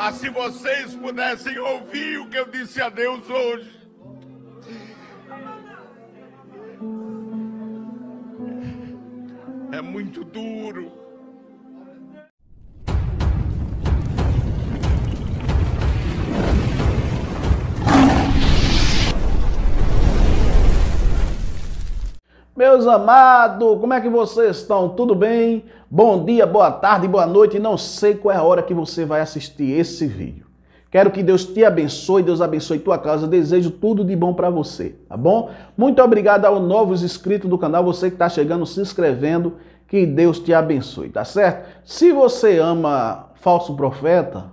Ah, se vocês pudessem ouvir o que eu disse a Deus hoje. É muito duro. Meus amados, como é que vocês estão? Tudo bem? Bom dia, boa tarde, boa noite. Não sei qual é a hora que você vai assistir esse vídeo. Quero que Deus te abençoe, Deus abençoe tua casa. Desejo tudo de bom para você, tá bom? Muito obrigado aos novos inscritos do canal, você que está chegando, se inscrevendo. Que Deus te abençoe, tá certo? Se você ama falso profeta,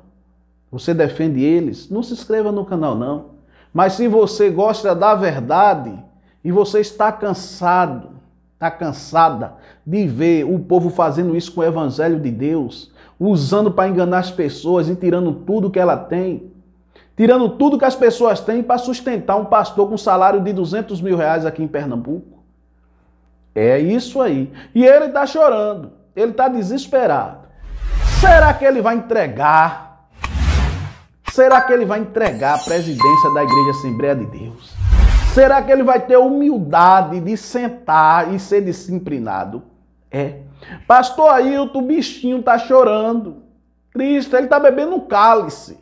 você defende eles, não se inscreva no canal não. Mas se você gosta da verdade, e você está cansado, está cansada de ver o povo fazendo isso com o evangelho de Deus, usando para enganar as pessoas e tirando tudo que ela tem, tirando tudo que as pessoas têm para sustentar um pastor com salário de 200 mil reais aqui em Pernambuco. É isso aí. E ele está chorando, ele está desesperado. Será que ele vai entregar? Será que ele vai entregar a presidência da Igreja Assembleia de Deus? Será que ele vai ter humildade de sentar e ser disciplinado? É. Pastor Ailton, o bichinho tá chorando. Cristo, ele tá bebendo um cálice.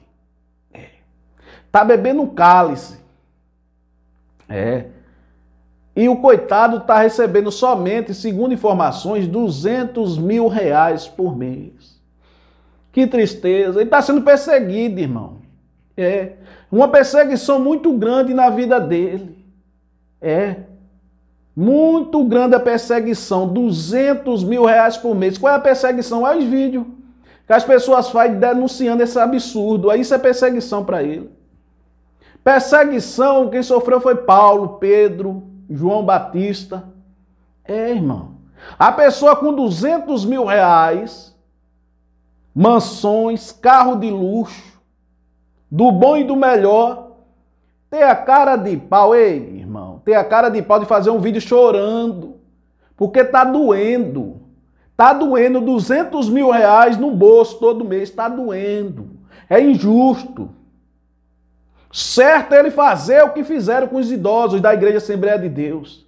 É. Tá bebendo um cálice. É. E o coitado tá recebendo somente, segundo informações, 200 mil reais por mês. Que tristeza. Ele está sendo perseguido, irmão. É. Uma perseguição muito grande na vida dele. É. Muito grande a perseguição, 200 mil reais por mês. Qual é a perseguição? É os vídeos que as pessoas fazem denunciando esse absurdo. Aí isso é perseguição para ele. Perseguição, quem sofreu foi Paulo, Pedro, João Batista. É, irmão. A pessoa com 200 mil reais, mansões, carro de luxo, do bom e do melhor, tem a cara de pau, ei, irmão, tem a cara de pau de fazer um vídeo chorando, porque tá doendo. Tá doendo 200 mil reais no bolso todo mês, tá doendo. É injusto. Certo é ele fazer o que fizeram com os idosos da Igreja Assembleia de Deus.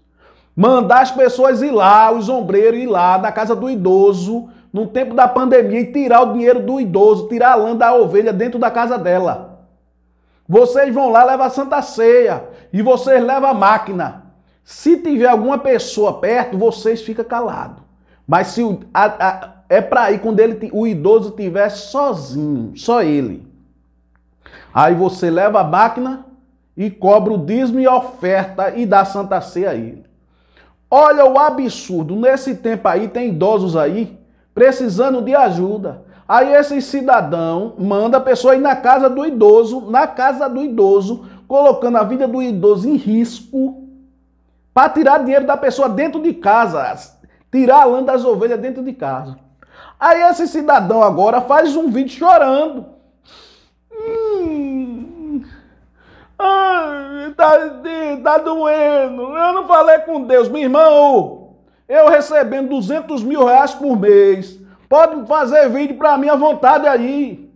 Mandar as pessoas ir lá, os ombreiros ir lá na casa do idoso, no tempo da pandemia, e tirar o dinheiro do idoso, tirar a lã da ovelha dentro da casa dela. Vocês vão lá levar a Santa Ceia e vocês levam a máquina. Se tiver alguma pessoa perto, vocês ficam calados. Mas se a, a, é para ir quando ele, o idoso estiver sozinho, só ele. Aí você leva a máquina e cobra o dízimo e oferta e dá Santa Ceia a ele. Olha o absurdo. Nesse tempo aí, tem idosos aí precisando de ajuda. Aí esse cidadão manda a pessoa ir na casa do idoso, na casa do idoso, colocando a vida do idoso em risco, para tirar dinheiro da pessoa dentro de casa, tirar a lã das ovelhas dentro de casa. Aí esse cidadão agora faz um vídeo chorando. Hum, ai, tá, tá doendo. Eu não falei com Deus, meu irmão. Eu recebendo 200 mil reais por mês. Pode fazer vídeo para mim à vontade aí.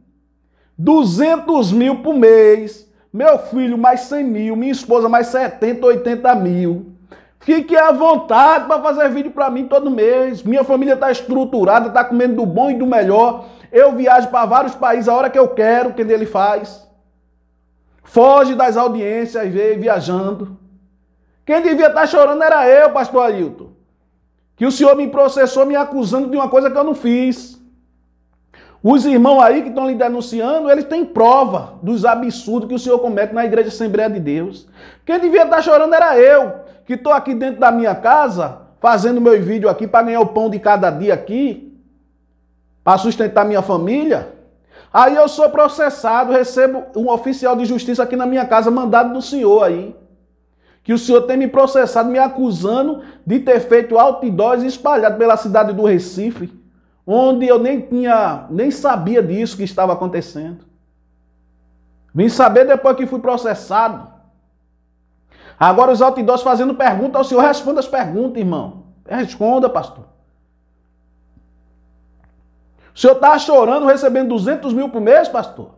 200 mil por mês. Meu filho mais 100 mil. Minha esposa mais 70, 80 mil. Fique à vontade para fazer vídeo para mim todo mês. Minha família está estruturada, está comendo do bom e do melhor. Eu viajo para vários países a hora que eu quero, que ele faz. Foge das audiências e vê viajando. Quem devia estar tá chorando era eu, pastor Ailton que o senhor me processou me acusando de uma coisa que eu não fiz. Os irmãos aí que estão lhe denunciando, eles têm prova dos absurdos que o senhor comete na Igreja Assembleia de Deus. Quem devia estar chorando era eu, que estou aqui dentro da minha casa, fazendo meu vídeo aqui para ganhar o pão de cada dia aqui, para sustentar minha família. Aí eu sou processado, recebo um oficial de justiça aqui na minha casa, mandado do senhor aí que o senhor tem me processado, me acusando de ter feito outdoors espalhado pela cidade do Recife, onde eu nem tinha, nem sabia disso que estava acontecendo. Vim saber depois que fui processado. Agora os outdoors fazendo pergunta ao senhor, responda as perguntas, irmão. Responda, pastor. O senhor está chorando, recebendo 200 mil por mês, pastor?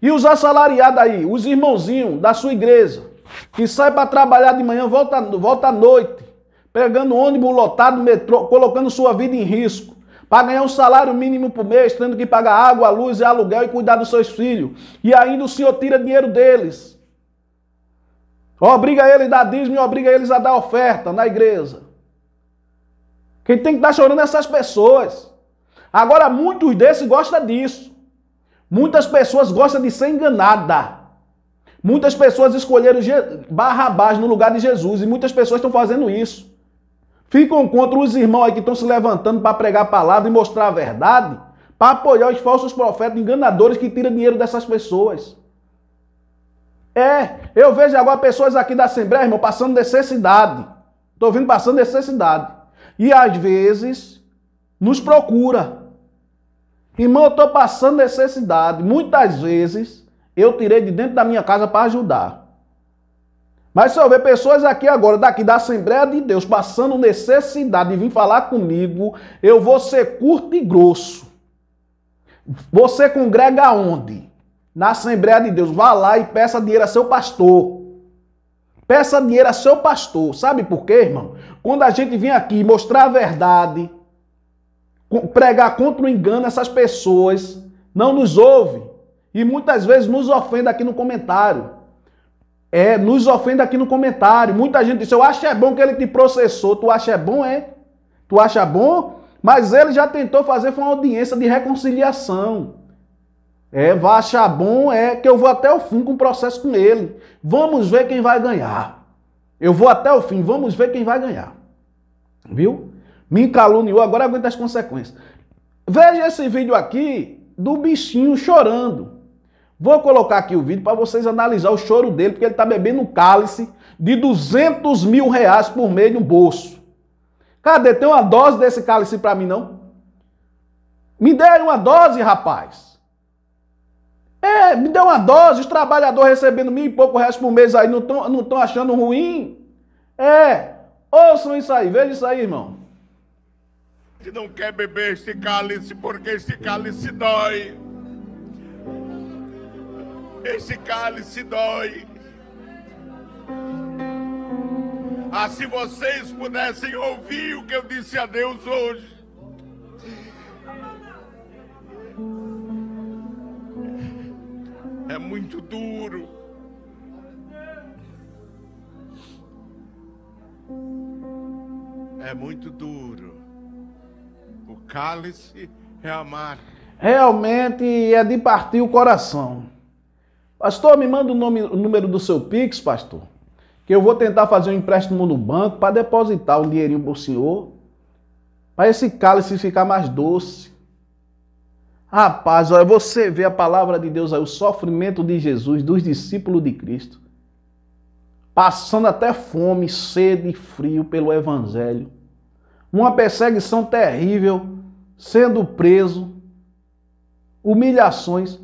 E os assalariados aí, os irmãozinhos da sua igreja, que sai para trabalhar de manhã, volta, volta à noite, pegando ônibus lotado, metrô, colocando sua vida em risco, para ganhar um salário mínimo por mês, tendo que pagar água, luz e aluguel e cuidar dos seus filhos. E ainda o senhor tira dinheiro deles. Obriga eles a dar dízimo e obriga eles a dar oferta na igreja. Quem tem que estar chorando é essas pessoas. Agora, muitos desses gostam disso. Muitas pessoas gostam de ser enganada. Muitas pessoas escolheram Barrabás no lugar de Jesus e muitas pessoas estão fazendo isso. Ficam contra os irmãos aí que estão se levantando para pregar a palavra e mostrar a verdade, para apoiar os falsos profetas enganadores que tiram dinheiro dessas pessoas. É, eu vejo agora pessoas aqui da Assembleia, irmão, passando necessidade. Estou vindo passando necessidade. E às vezes nos procura. Irmão, eu estou passando necessidade. Muitas vezes eu tirei de dentro da minha casa para ajudar. Mas eu ver pessoas aqui agora, daqui da Assembleia de Deus, passando necessidade de vir falar comigo, eu vou ser curto e grosso. Você congrega onde? na Assembleia de Deus, vá lá e peça dinheiro a seu pastor. Peça dinheiro a seu pastor. Sabe por quê, irmão? Quando a gente vem aqui mostrar a verdade, pregar contra o engano, essas pessoas não nos ouvem. E muitas vezes nos ofende aqui no comentário. É, nos ofende aqui no comentário. Muita gente diz: Eu acho é bom que ele te processou. Tu acha é bom, é? Tu acha bom? Mas ele já tentou fazer uma audiência de reconciliação. É, vai achar bom, é que eu vou até o fim com o processo com ele. Vamos ver quem vai ganhar. Eu vou até o fim, vamos ver quem vai ganhar. Viu? Me caluniou, agora aguenta as consequências. Veja esse vídeo aqui do bichinho chorando. Vou colocar aqui o vídeo para vocês analisar o choro dele, porque ele está bebendo um cálice de 200 mil reais por mês no bolso. Cadê? Tem uma dose desse cálice para mim, não? Me deram uma dose, rapaz. É, me deu uma dose, os trabalhadores recebendo mil e pouco reais por mês aí não estão não tão achando ruim. É, ouçam isso aí, veja isso aí, irmão. Que não quer beber esse cálice porque esse cálice dói. Esse cálice dói. Ah, se vocês pudessem ouvir o que eu disse a Deus hoje. é muito duro. É muito duro. O cálice é amargo. Realmente é de partir o coração. Pastor, me manda o, nome, o número do seu Pix, pastor. Que eu vou tentar fazer um empréstimo no banco para depositar um dinheirinho para o senhor. Para esse cálice ficar mais doce. Rapaz, olha, você vê a palavra de Deus aí, o sofrimento de Jesus, dos discípulos de Cristo, passando até fome, sede e frio pelo Evangelho. Uma perseguição terrível, sendo preso, humilhações.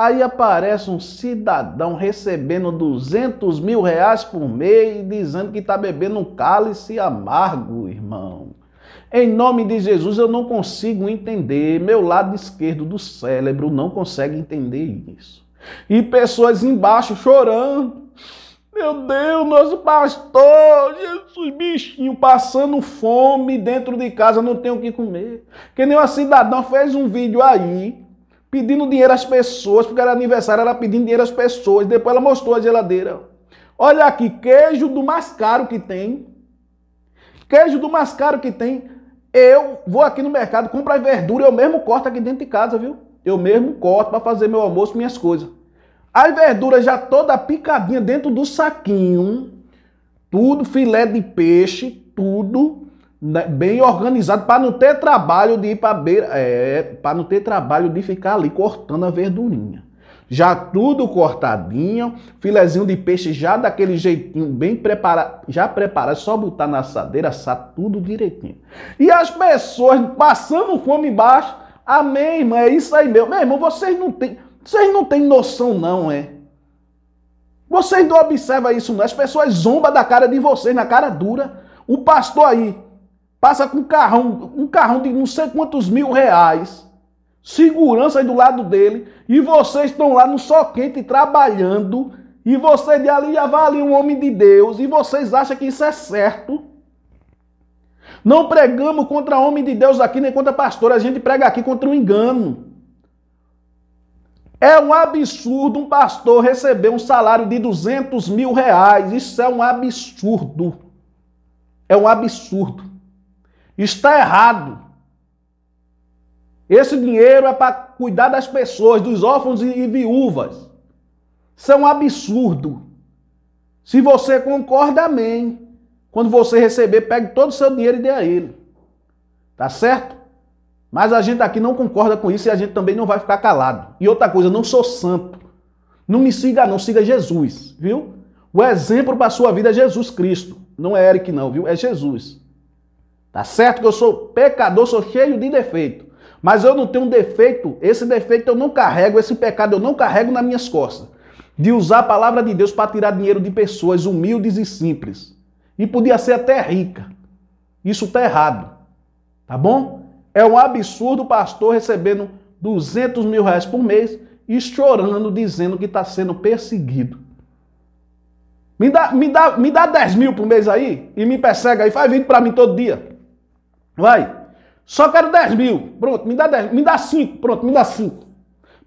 Aí aparece um cidadão recebendo 200 mil reais por mês, dizendo que está bebendo um cálice amargo, irmão. Em nome de Jesus, eu não consigo entender. Meu lado esquerdo do cérebro não consegue entender isso. E pessoas embaixo chorando. Meu Deus, nosso pastor, Jesus, bichinho, passando fome dentro de casa, não tem o que comer. Que nem uma cidadã fez um vídeo aí, pedindo dinheiro às pessoas, porque era aniversário, ela pedindo dinheiro às pessoas. Depois ela mostrou a geladeira. Olha aqui, queijo do mais caro que tem. Queijo do mais caro que tem. Eu vou aqui no mercado, compro as verduras, eu mesmo corto aqui dentro de casa, viu? Eu mesmo corto para fazer meu almoço, minhas coisas. As verduras já toda picadinha dentro do saquinho, tudo filé de peixe, tudo bem organizado para não ter trabalho de ir para beira, é, para não ter trabalho de ficar ali cortando a verdurinha já tudo cortadinho, filezinho de peixe já daquele jeitinho bem preparado, já preparado, só botar na assadeira, assar tudo direitinho. E as pessoas passando fome embaixo, amém, irmão, é isso aí. Meu irmão, vocês não têm, vocês não têm noção não, é? Vocês não observam isso não, as pessoas zombam da cara de vocês, na cara dura. O pastor aí passa com um carrão, um carrão de não sei quantos mil reais, segurança aí do lado dele, e vocês estão lá no sol quente trabalhando, e você de ali já vai ali um homem de Deus, e vocês acham que isso é certo? Não pregamos contra homem de Deus aqui, nem contra pastor, a gente prega aqui contra o um engano. É um absurdo um pastor receber um salário de 200 mil reais. Isso é um absurdo. É um absurdo. Está errado. Esse dinheiro é para cuidar das pessoas, dos órfãos e viúvas. Isso é um absurdo. Se você concorda, amém. Quando você receber, pegue todo o seu dinheiro e dê a ele. Tá certo? Mas a gente aqui não concorda com isso e a gente também não vai ficar calado. E outra coisa, não sou santo. Não me siga não, siga Jesus, viu? O exemplo para a sua vida é Jesus Cristo. Não é Eric não, viu? É Jesus. Tá certo que eu sou pecador, sou cheio de defeito. Mas eu não tenho um defeito, esse defeito eu não carrego, esse pecado eu não carrego nas minhas costas. De usar a palavra de Deus para tirar dinheiro de pessoas humildes e simples. E podia ser até rica. Isso está errado. Tá bom? É um absurdo o pastor recebendo 200 mil reais por mês e chorando, dizendo que está sendo perseguido. Me dá, me, dá, me dá 10 mil por mês aí e me persegue aí, faz vídeo para mim todo dia. Vai. Só quero 10 mil. Pronto, me dá 10. Me dá 5. Pronto, me dá 5.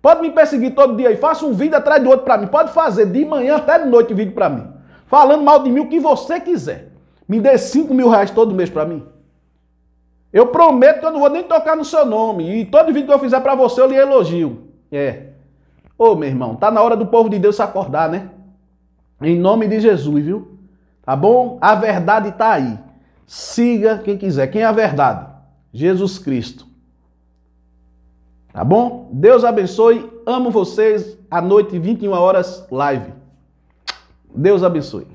Pode me perseguir todo dia aí. Faça um vídeo atrás do outro para mim. Pode fazer de manhã até de noite vídeo para mim. Falando mal de mim o que você quiser. Me dê 5 mil reais todo mês para mim. Eu prometo que eu não vou nem tocar no seu nome. E todo vídeo que eu fizer para você eu lhe elogio. É. Ô, meu irmão, tá na hora do povo de Deus acordar, né? Em nome de Jesus, viu? Tá bom? A verdade tá aí. Siga quem quiser. Quem é a verdade? Jesus Cristo. Tá bom? Deus abençoe. Amo vocês. À noite, 21 horas, live. Deus abençoe.